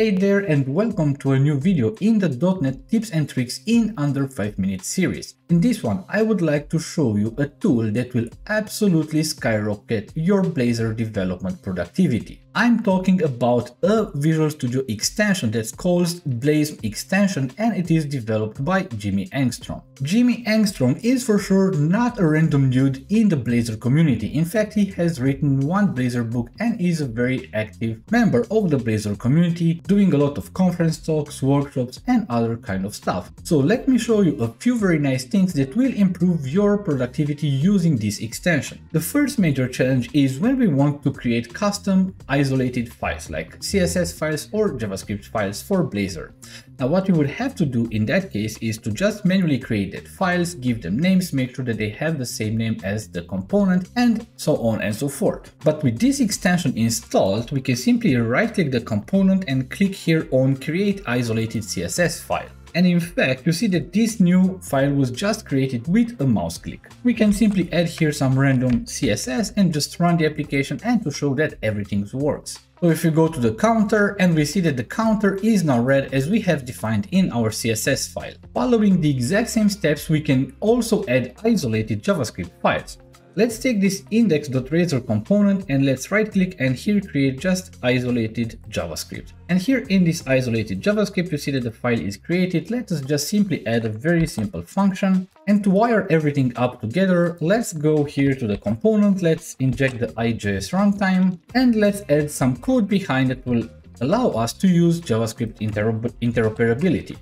Hey there and welcome to a new video in the .NET Tips and Tricks in Under 5 Minutes series. In this one, I would like to show you a tool that will absolutely skyrocket your Blazor development productivity. I'm talking about a Visual Studio extension that's called Blazm Extension and it is developed by Jimmy Engstrom. Jimmy Engstrom is for sure not a random dude in the Blazor community. In fact, he has written one Blazor book and is a very active member of the Blazor community, doing a lot of conference talks, workshops and other kind of stuff. So let me show you a few very nice things that will improve your productivity using this extension. The first major challenge is when we want to create custom isolated files like CSS files or JavaScript files for Blazor. Now what we would have to do in that case is to just manually create that files, give them names, make sure that they have the same name as the component and so on and so forth. But with this extension installed, we can simply right click the component and click here on create isolated CSS file. And in fact, you see that this new file was just created with a mouse click. We can simply add here some random CSS and just run the application and to show that everything works. So if we go to the counter and we see that the counter is now red as we have defined in our CSS file. Following the exact same steps, we can also add isolated JavaScript files. Let's take this index.razor component and let's right click and here create just isolated JavaScript. And here in this isolated JavaScript, you see that the file is created. Let us just simply add a very simple function. And to wire everything up together, let's go here to the component. Let's inject the IJS runtime and let's add some code behind that will allow us to use JavaScript interoperability.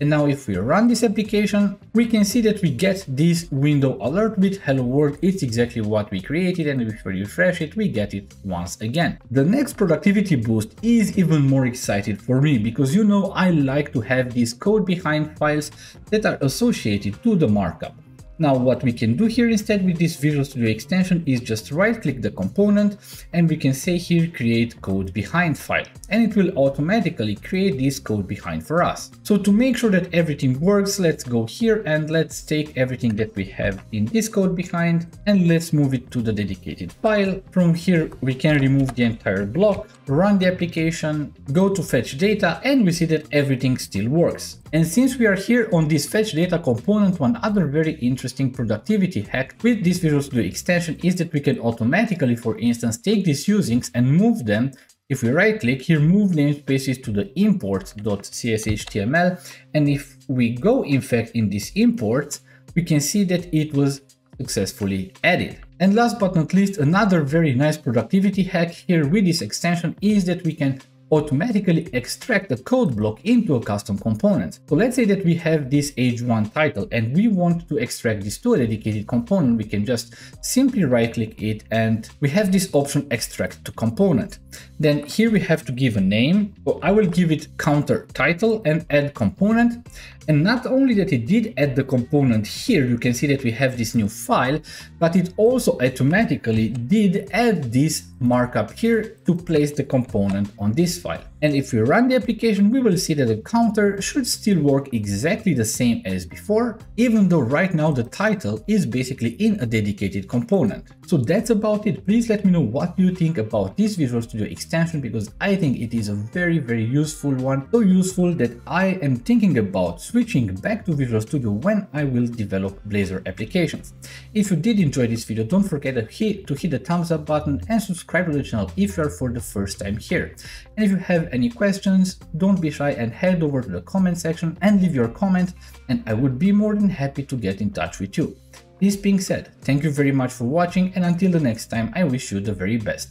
And now if we run this application, we can see that we get this window alert with hello world. It's exactly what we created and if we refresh it, we get it once again. The next productivity boost is even more excited for me because you know I like to have this code behind files that are associated to the markup. Now what we can do here instead with this Visual Studio extension is just right click the component and we can say here create code behind file and it will automatically create this code behind for us. So to make sure that everything works let's go here and let's take everything that we have in this code behind and let's move it to the dedicated file. From here we can remove the entire block, run the application, go to fetch data and we see that everything still works. And since we are here on this fetch data component, one other very interesting productivity hack with this Visual Studio extension is that we can automatically, for instance, take these usings and move them if we right click here, move namespaces to the import.cshtml. And if we go in fact in this import, we can see that it was successfully added. And last but not least, another very nice productivity hack here with this extension is that we can automatically extract the code block into a custom component. So let's say that we have this h1 title and we want to extract this to a dedicated component. We can just simply right click it and we have this option extract to component. Then here we have to give a name. So I will give it counter title and add component. And not only that it did add the component here, you can see that we have this new file, but it also automatically did add this markup here to place the component on this file. And if we run the application, we will see that the counter should still work exactly the same as before, even though right now the title is basically in a dedicated component. So that's about it. Please let me know what you think about this Visual Studio extension because I think it is a very, very useful one. So useful that I am thinking about switching back to Visual Studio when I will develop Blazor applications. If you did enjoy this video, don't forget to hit, the thumbs up button and subscribe to the channel if you are for the first time here. And if you have any questions, don't be shy and head over to the comment section and leave your comment and I would be more than happy to get in touch with you. This being said, thank you very much for watching and until the next time I wish you the very best.